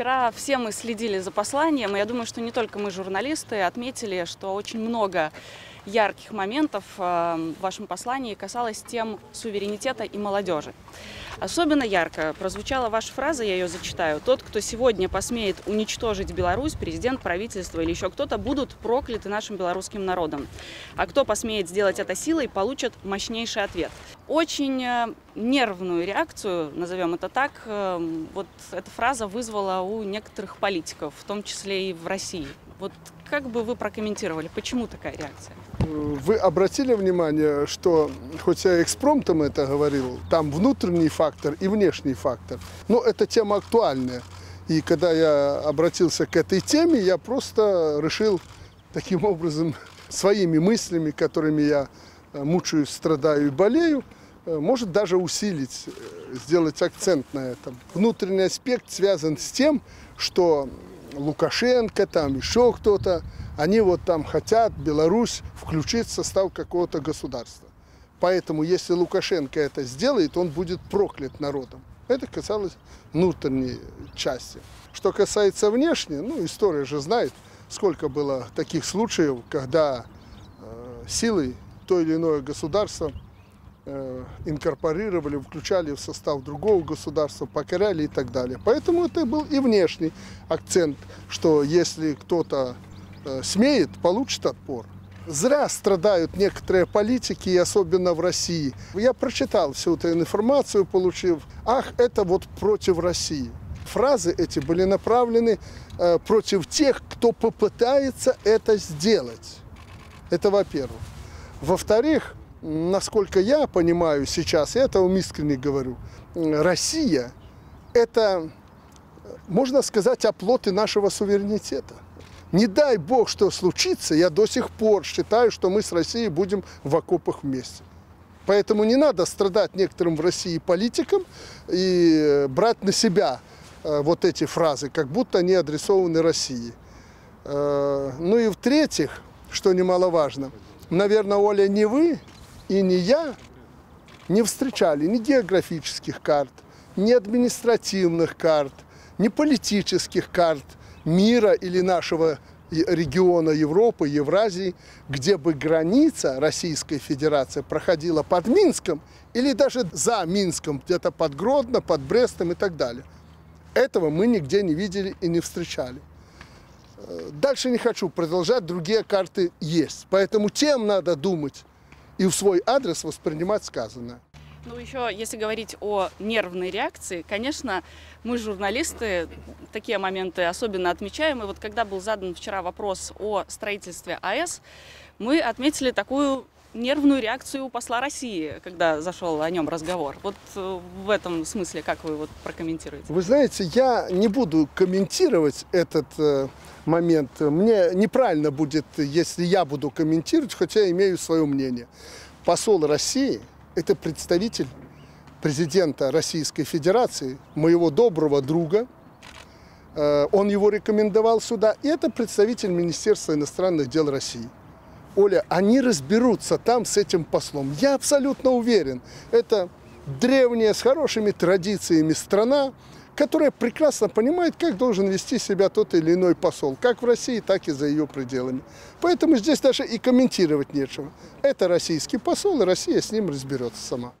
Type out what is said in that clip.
Вчера все мы следили за посланием, и я думаю, что не только мы, журналисты, отметили, что очень много ярких моментов э, в вашем послании касалось тем суверенитета и молодежи. Особенно ярко прозвучала ваша фраза, я ее зачитаю. «Тот, кто сегодня посмеет уничтожить Беларусь, президент, правительство или еще кто-то, будут прокляты нашим белорусским народом. А кто посмеет сделать это силой, получит мощнейший ответ». Очень э, нервную реакцию, назовем это так, э, вот эта фраза вызвала у некоторых политиков, в том числе и в России. Вот как бы вы прокомментировали, почему такая реакция? Вы обратили внимание, что, хоть я экспромтом это говорил, там внутренний фактор и внешний фактор, но эта тема актуальная. И когда я обратился к этой теме, я просто решил таким образом своими мыслями, которыми я э, мучаюсь, страдаю и болею, э, может даже усилить, э, сделать акцент на этом. Внутренний аспект связан с тем, что Лукашенко, там еще кто-то, они вот там хотят Беларусь включить в состав какого-то государства. Поэтому, если Лукашенко это сделает, он будет проклят народом. Это касалось внутренней части. Что касается внешней, ну, история же знает, сколько было таких случаев, когда э, силой то или иное государство Э, инкорпорировали, включали в состав другого государства, покоряли и так далее. Поэтому это был и внешний акцент, что если кто-то смеет, получит отпор. Зря страдают некоторые политики, и особенно в России. Я прочитал всю эту информацию, получив, ах, это вот против России. Фразы эти были направлены э, против тех, кто попытается это сделать. Это во-первых. Во-вторых, насколько я понимаю сейчас, я это вам говорю, Россия – это, можно сказать, оплоты нашего суверенитета. Не дай бог, что случится, я до сих пор считаю, что мы с Россией будем в окопах вместе. Поэтому не надо страдать некоторым в России политикам и брать на себя э, вот эти фразы, как будто они адресованы России. Э, ну и в-третьих, что немаловажно, наверное, Оля, не вы, и не я не встречали ни географических карт, ни административных карт, ни политических карт мира или нашего региона Европы, Евразии, где бы граница Российской Федерации проходила под Минском или даже за Минском, где-то под Гродно, под Брестом и так далее. Этого мы нигде не видели и не встречали. Э, дальше не хочу продолжать, другие карты есть. Поэтому тем надо думать, и в свой адрес воспринимать сказанное. Ну, еще, если говорить о нервной реакции, конечно, мы, журналисты, такие моменты особенно отмечаем. И вот когда был задан вчера вопрос о строительстве АЭС, мы отметили такую нервную реакцию у посла России, когда зашел о нем разговор. Вот э, в этом смысле как вы вот прокомментируете? Вы знаете, я не буду комментировать этот э, момент. Мне неправильно будет, если я буду комментировать, хотя я имею свое мнение. Посол России – это представитель президента Российской Федерации, моего доброго друга. Э, он его рекомендовал сюда. И это представитель Министерства иностранных дел России. Оля, они разберутся там с этим послом. Я абсолютно уверен. Это древняя, с хорошими традициями страна, которая прекрасно понимает, как должен вести себя тот или иной посол, как в России, так и за ее пределами. Поэтому здесь даже и комментировать нечего. Это российский посол, и Россия с ним разберется сама.